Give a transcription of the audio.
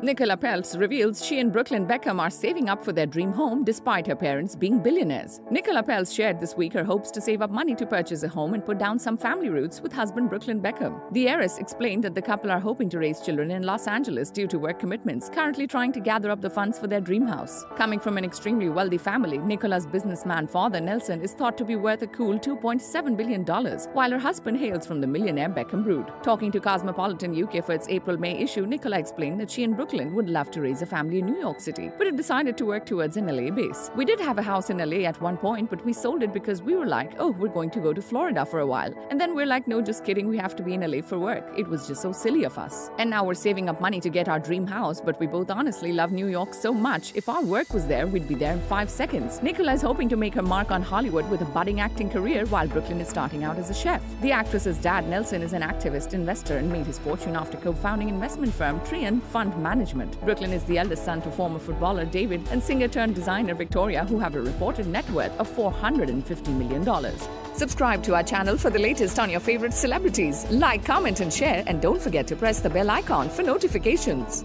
Nicola Peltz reveals she and Brooklyn Beckham are saving up for their dream home despite her parents being billionaires. Nicola Peltz shared this week her hopes to save up money to purchase a home and put down some family roots with husband Brooklyn Beckham. The heiress explained that the couple are hoping to raise children in Los Angeles due to work commitments, currently trying to gather up the funds for their dream house. Coming from an extremely wealthy family, Nicola's businessman father Nelson is thought to be worth a cool $2.7 billion, while her husband hails from the millionaire Beckham brood. Talking to Cosmopolitan UK for its April May issue, Nicola explained that she and Brooklyn would love to raise a family in New York City, but had decided to work towards an LA base. We did have a house in LA at one point, but we sold it because we were like, oh, we're going to go to Florida for a while. And then we're like, no, just kidding, we have to be in LA for work. It was just so silly of us. And now we're saving up money to get our dream house, but we both honestly love New York so much. If our work was there, we'd be there in five seconds. Nicola is hoping to make her mark on Hollywood with a budding acting career while Brooklyn is starting out as a chef. The actress's dad, Nelson, is an activist investor and made his fortune after co founding investment firm Trian Fund Management. Brooklyn is the eldest son to former footballer David and singer turned designer Victoria, who have a reported net worth of $450 million. Subscribe to our channel for the latest on your favorite celebrities. Like, comment, and share, and don't forget to press the bell icon for notifications.